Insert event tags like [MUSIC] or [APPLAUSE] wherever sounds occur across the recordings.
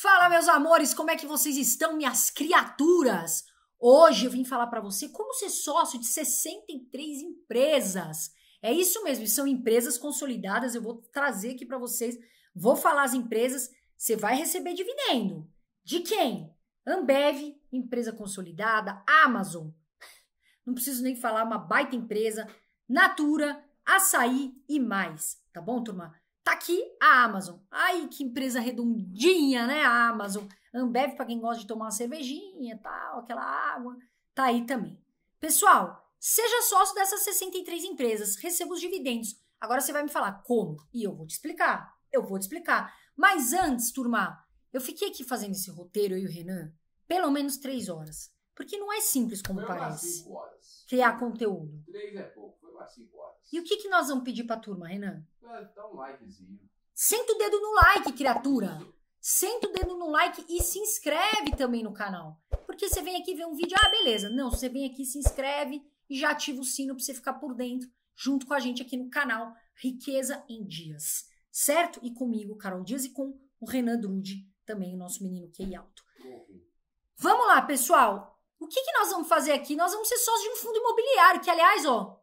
Fala, meus amores, como é que vocês estão, minhas criaturas? Hoje eu vim falar para você como ser sócio de 63 empresas. É isso mesmo, são empresas consolidadas. Eu vou trazer aqui para vocês. Vou falar as empresas, você vai receber dividendo. De quem? Ambev, empresa consolidada, Amazon. [LAUGHS] Não preciso nem falar, uma baita empresa, Natura, Açaí e mais, tá bom, turma? Tá aqui a Amazon. Ai, que empresa redondinha, né? A Amazon. Ambev, para quem gosta de tomar uma cervejinha e tal, aquela água. Tá aí também. Pessoal, seja sócio dessas 63 empresas, receba os dividendos. Agora você vai me falar como? E eu vou te explicar. Eu vou te explicar. Mas antes, turma, eu fiquei aqui fazendo esse roteiro, eu e o Renan, pelo menos três horas. Porque não é simples como Foi parece. Criar conteúdo. Três é pouco, umas 5 horas. E o que, que nós vamos pedir pra turma, Renan? É, Dá um likezinho. Senta o dedo no like, criatura. Senta o dedo no like e se inscreve também no canal. Porque você vem aqui ver um vídeo, ah, beleza. Não, você vem aqui, se inscreve e já ativa o sino pra você ficar por dentro, junto com a gente aqui no canal Riqueza em Dias. Certo? E comigo, Carol Dias, e com o Renan Drude, também o nosso menino QI alto. Vamos lá, pessoal. O que, que nós vamos fazer aqui? Nós vamos ser sócios de um fundo imobiliário, que, aliás, ó,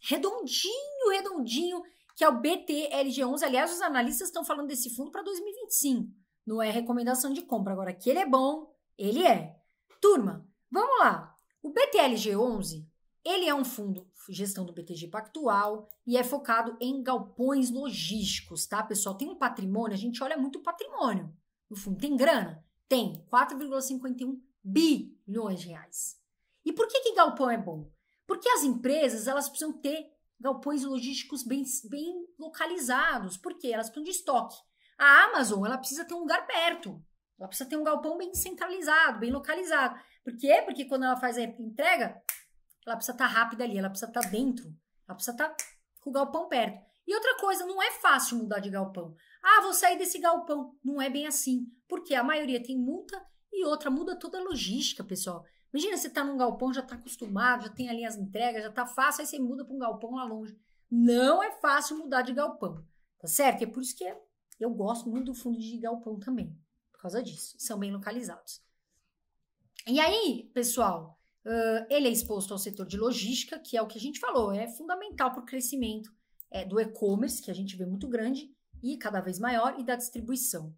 redondinho, redondinho, que é o BTLG11. Aliás, os analistas estão falando desse fundo para 2025. Não é recomendação de compra. Agora, que ele é bom, ele é. Turma, vamos lá. O BTLG11, ele é um fundo, gestão do BTG Pactual, e é focado em galpões logísticos, tá, pessoal? Tem um patrimônio, a gente olha muito o patrimônio. No fundo, tem grana? Tem. 4,51 bilhões de reais. E por que, que galpão é bom? Porque as empresas elas precisam ter galpões logísticos bem, bem localizados. Por quê? Elas precisam de estoque. A Amazon ela precisa ter um lugar perto. Ela precisa ter um galpão bem centralizado, bem localizado. Por quê? Porque quando ela faz a entrega, ela precisa estar rápida ali, ela precisa estar dentro, ela precisa estar com o galpão perto. E outra coisa, não é fácil mudar de galpão. Ah, vou sair desse galpão. Não é bem assim. Porque a maioria tem multa e outra muda toda a logística, pessoal. Imagina você tá num galpão, já tá acostumado, já tem ali as entregas, já tá fácil, aí você muda para um galpão lá longe. Não é fácil mudar de galpão, tá certo? É por isso que eu gosto muito do fundo de galpão também, por causa disso. São bem localizados. E aí, pessoal, uh, ele é exposto ao setor de logística, que é o que a gente falou, é fundamental para o crescimento é, do e-commerce, que a gente vê muito grande e cada vez maior, e da distribuição.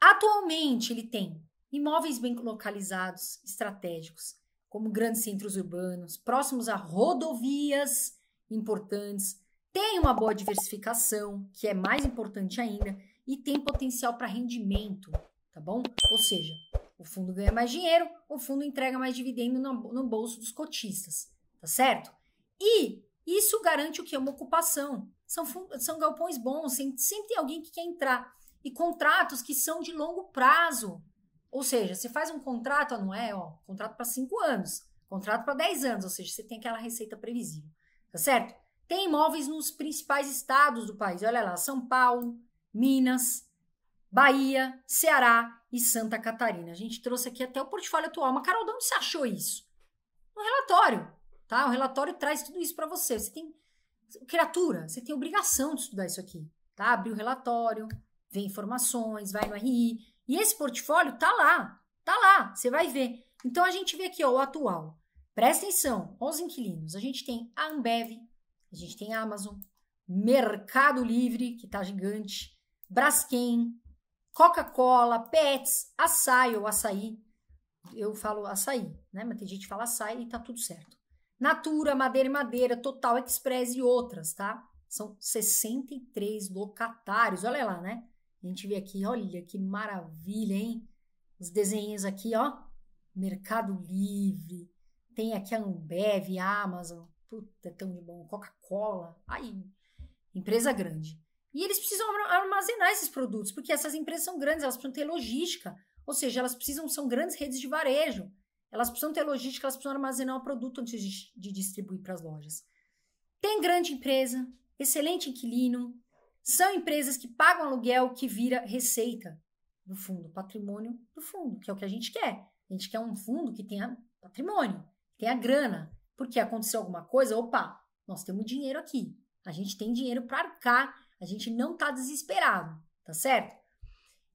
Atualmente, ele tem imóveis bem localizados, estratégicos, como grandes centros urbanos, próximos a rodovias importantes, tem uma boa diversificação, que é mais importante ainda, e tem potencial para rendimento, tá bom? Ou seja, o fundo ganha mais dinheiro, o fundo entrega mais dividendo no, bolso dos cotistas, tá certo? E isso garante o que? Uma ocupação. São, são galpões bons, sempre tem alguém que quer entrar. E contratos que são de longo prazo. Ou seja, você faz um contrato anual, ó, contrato para 5 anos, contrato para 10 anos, ou seja, você tem aquela receita previsível, tá certo? Tem imóveis nos principais estados do país, olha lá, São Paulo, Minas, Bahia, Ceará e Santa Catarina. A gente trouxe aqui até o portfólio atual. Mas, Carol, de onde você achou isso? No relatório, tá? O relatório traz tudo isso para você. Você tem, criatura, você tem obrigação de estudar isso aqui, tá? Abrir o relatório, ver informações, vai no RI, e esse portfólio tá lá, tá lá, você vai ver. Então a gente vê aqui ó, o atual. Presta atenção, ó os inquilinos. A gente tem a Ambev, a gente tem a Amazon, Mercado Livre, que tá gigante, Braskem, Coca-Cola, Pets, Açaí ou Açaí. Eu falo açaí, né? Mas tem gente que fala açaí e tá tudo certo. Natura, Madeira e Madeira, Total Express e outras, tá? São 63 locatários, olha lá, né? A gente vê aqui, olha que maravilha, hein? Os desenhos aqui, ó. Mercado Livre. Tem aqui a Ambev, a Amazon. Puta, é tão de bom. Coca-Cola. Aí, empresa grande. E eles precisam armazenar esses produtos, porque essas empresas são grandes, elas precisam ter logística. Ou seja, elas precisam, são grandes redes de varejo. Elas precisam ter logística, elas precisam armazenar o produto antes de, de distribuir para as lojas. Tem grande empresa, excelente inquilino, são empresas que pagam aluguel que vira receita do fundo, patrimônio do fundo, que é o que a gente quer. A gente quer um fundo que tenha patrimônio, que tenha grana. Porque aconteceu alguma coisa, opa, nós temos dinheiro aqui. A gente tem dinheiro para arcar, a gente não está desesperado, tá certo?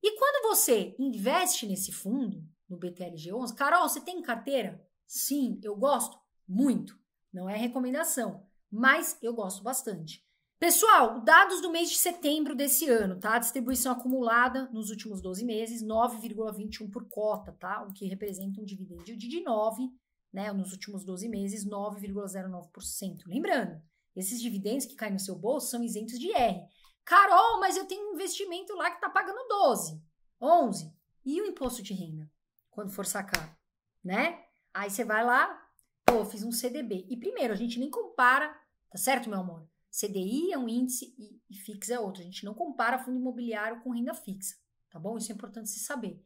E quando você investe nesse fundo, no BTLG11, Carol, você tem carteira? Sim, eu gosto muito. Não é recomendação, mas eu gosto bastante. Pessoal, dados do mês de setembro desse ano, tá? Distribuição acumulada nos últimos 12 meses, 9,21 por cota, tá? O que representa um dividendo de 9, né? Nos últimos 12 meses, 9,09%. Lembrando, esses dividendos que caem no seu bolso são isentos de R. Carol, mas eu tenho um investimento lá que tá pagando 12, 11. E o imposto de renda? Quando for sacar, né? Aí você vai lá, pô, fiz um CDB. E primeiro, a gente nem compara, tá certo, meu amor? CDI é um índice e, e é outro. A gente não compara fundo imobiliário com renda fixa, tá bom? Isso é importante se saber.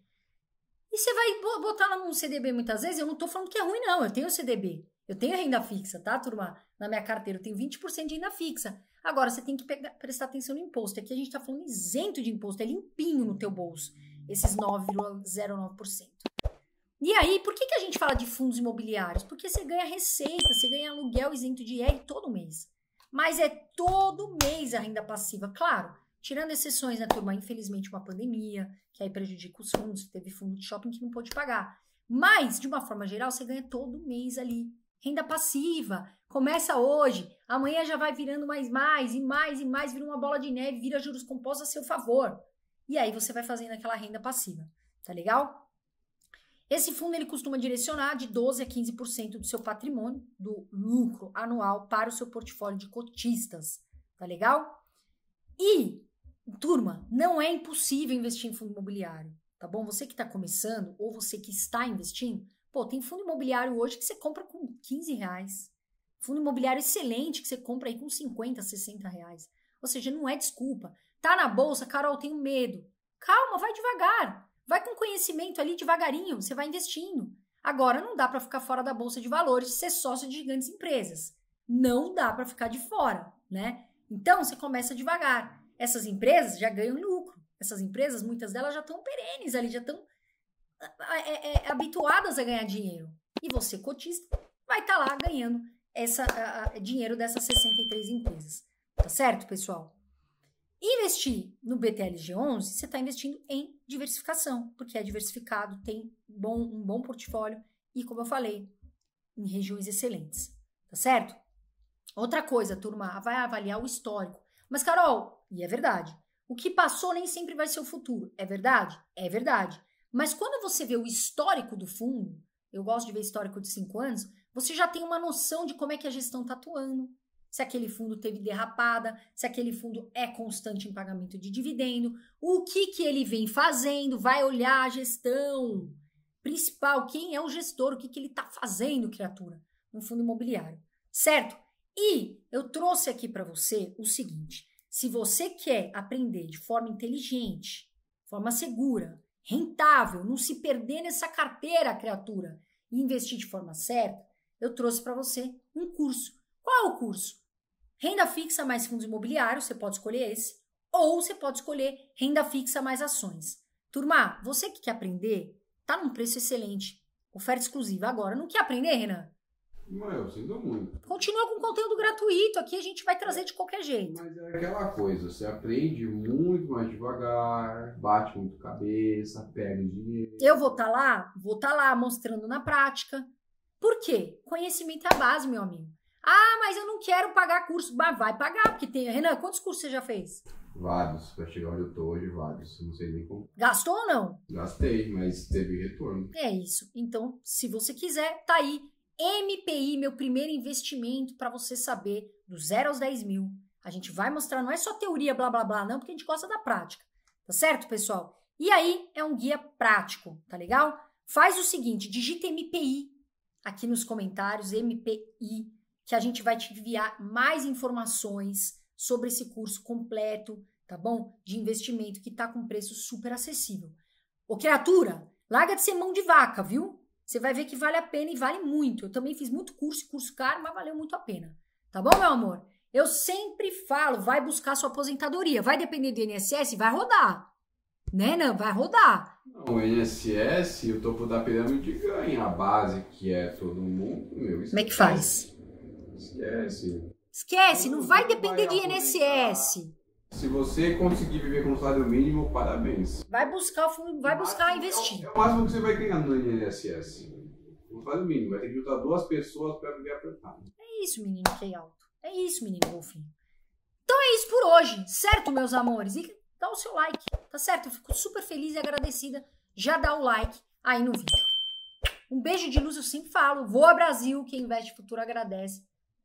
E você vai botar num CDB muitas vezes, eu não tô falando que é ruim, não. Eu tenho CDB. Eu tenho renda fixa, tá, turma? Na minha carteira eu tenho 20% de renda fixa. Agora, você tem que pegar, prestar atenção no imposto. Aqui a gente tá falando isento de imposto, é limpinho no teu bolso, esses 9,09%. E aí, por que, que a gente fala de fundos imobiliários? Porque você ganha receita, você ganha aluguel isento de IR todo mês. Mas é todo mês a renda passiva, claro. Tirando exceções, né, turma? Infelizmente, uma pandemia, que aí prejudica os fundos. Teve fundo de shopping que não pôde pagar. Mas, de uma forma geral, você ganha todo mês ali. Renda passiva. Começa hoje, amanhã já vai virando mais, mais e mais e mais, vira uma bola de neve, vira juros compostos a seu favor. E aí você vai fazendo aquela renda passiva. Tá legal? Esse fundo ele costuma direcionar de 12 a 15% do seu patrimônio, do lucro anual para o seu portfólio de cotistas. Tá legal? E, turma, não é impossível investir em fundo imobiliário, tá bom? Você que está começando ou você que está investindo, pô, tem fundo imobiliário hoje que você compra com 15 reais. Fundo imobiliário excelente que você compra aí com 50, 60 reais. Ou seja, não é desculpa. Tá na bolsa, Carol, tenho medo. Calma, vai devagar. Vai com conhecimento ali devagarinho, você vai investindo. Agora não dá para ficar fora da bolsa de valores, ser sócio de gigantes empresas. Não dá para ficar de fora, né? Então você começa devagar. Essas empresas já ganham lucro. Essas empresas, muitas delas já estão perenes ali, já estão é, é, habituadas a ganhar dinheiro. E você, cotista, vai estar tá lá ganhando essa, a, a, dinheiro dessas 63 empresas. Tá certo, pessoal? Investir no BTLG11, você está investindo em diversificação, porque é diversificado, tem bom, um bom portfólio e, como eu falei, em regiões excelentes. Tá certo? Outra coisa, turma, vai avaliar o histórico. Mas, Carol, e é verdade, o que passou nem sempre vai ser o futuro. É verdade? É verdade. Mas quando você vê o histórico do fundo, eu gosto de ver histórico de cinco anos, você já tem uma noção de como é que a gestão está atuando, se aquele fundo teve derrapada, se aquele fundo é constante em pagamento de dividendo, o que que ele vem fazendo, vai olhar a gestão principal, quem é o gestor, o que que ele está fazendo, criatura, no fundo imobiliário, certo? E eu trouxe aqui para você o seguinte, se você quer aprender de forma inteligente, forma segura, rentável, não se perder nessa carteira, criatura, e investir de forma certa, eu trouxe para você um curso qual é o curso? Renda fixa mais fundos imobiliários, você pode escolher esse, ou você pode escolher renda fixa mais ações. Turma, você que quer aprender, tá num preço excelente. Oferta exclusiva agora. Não quer aprender, Renan? Não, eu sinto muito. Continua com conteúdo gratuito, aqui a gente vai trazer de qualquer jeito. Mas é aquela coisa, você aprende muito mais devagar, bate muito cabeça, pega dinheiro. Eu vou estar tá lá, vou estar tá lá mostrando na prática. Por quê? Conhecimento é a base, meu amigo. Ah, mas eu não quero pagar curso. Mas vai pagar, porque tem. Renan, quantos cursos você já fez? Vários, para chegar onde eu tô hoje, vários. Não sei nem como. Gastou ou não? Gastei, mas teve retorno. É isso. Então, se você quiser, tá aí. MPI, meu primeiro investimento para você saber do zero aos 10 mil. A gente vai mostrar, não é só teoria, blá blá blá, não, porque a gente gosta da prática. Tá certo, pessoal? E aí é um guia prático, tá legal? Faz o seguinte, digita MPI aqui nos comentários, MPI que a gente vai te enviar mais informações sobre esse curso completo, tá bom? De investimento que tá com preço super acessível. Ô criatura, larga de ser mão de vaca, viu? Você vai ver que vale a pena e vale muito. Eu também fiz muito curso, curso caro, mas valeu muito a pena. Tá bom, meu amor? Eu sempre falo, vai buscar sua aposentadoria. Vai depender do INSS, vai rodar. Né, não? Vai rodar. Não, o INSS, o topo da pirâmide ganha. A base, que é todo mundo, meu. Como é que faz? Esquece. Esquece, não vai depender de INSS. Se você conseguir viver com o salário mínimo, parabéns. Vai buscar, vai buscar investir. É o máximo que você vai ganhar no INSS. O salário mínimo. Vai ter que juntar duas pessoas para viver apertado. É isso, menino que é alto. É isso, menino golfinho. Então é isso por hoje, certo, meus amores? E dá o seu like, tá certo? Eu fico super feliz e agradecida. Já dá o like aí no vídeo. Um beijo de luz, eu sempre falo. Voa Brasil, quem investe futuro agradece.